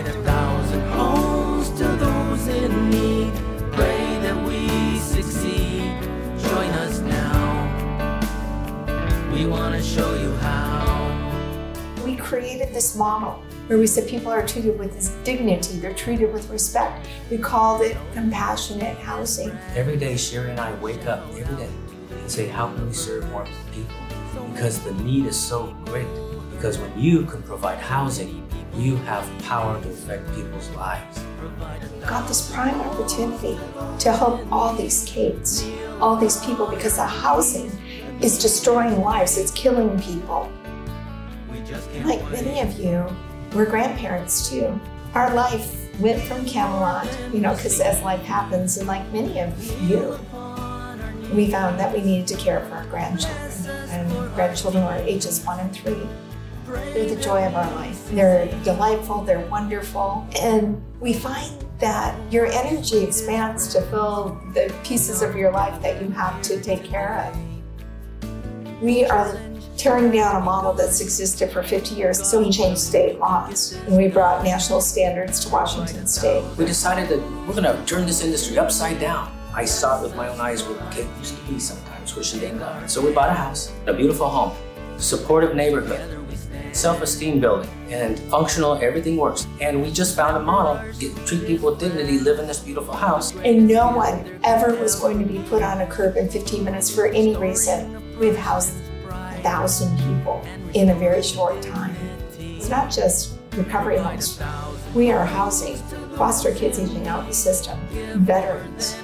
Provide a thousand homes to those in need. Pray that we succeed. Join us now. We want to show you how. We created this model where we said people are treated with this dignity, they're treated with respect. We called it compassionate housing. Every day, Sherri and I wake up every day and say, how can we serve more people? Because the need is so great. Because when you can provide housing, you have power to affect people's lives. Got this prime opportunity to help all these kids, all these people, because the housing is destroying lives, it's killing people. Like many of you, we're grandparents too. Our life went from Camelot, you know, because as life happens, and like many of you, we found that we needed to care for our grandchildren. And grandchildren were ages one and three. They're the joy of our life. They're delightful, they're wonderful. And we find that your energy expands to fill the pieces of your life that you have to take care of. We are tearing down a model that's existed for 50 years. So we changed state laws and we brought national standards to Washington state. We decided that we're going to turn this industry upside down. I saw it with my own eyes what Kate used to be sometimes, where she didn't go. So we bought a house, a beautiful home, supportive neighborhood, self-esteem building, and functional, everything works. And we just found a model, get, treat people with dignity, live in this beautiful house. And no one ever was going to be put on a curb in 15 minutes for any reason. We've housed a thousand people in a very short time. It's not just recovery homes. We are housing foster kids aging out of the system, veterans,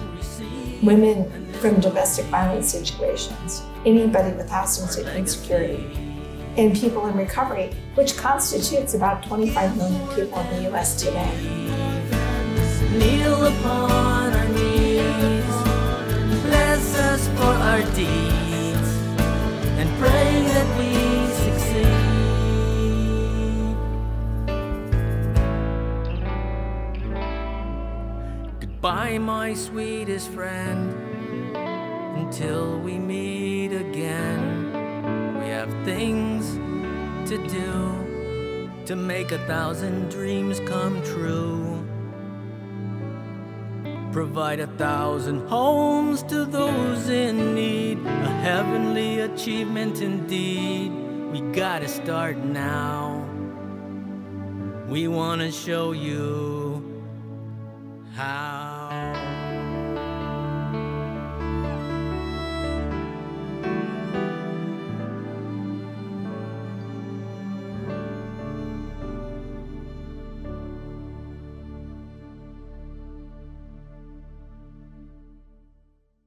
women from domestic violence situations, anybody with housing insecurity, and people in recovery, which constitutes about 25 million people in the US today. Kneel upon our knees, bless us for our deeds and pray that we succeed. Goodbye, my sweetest friend, until we meet have things to do to make a thousand dreams come true provide a thousand homes to those in need. A heavenly achievement indeed. We gotta start now. We wanna show you.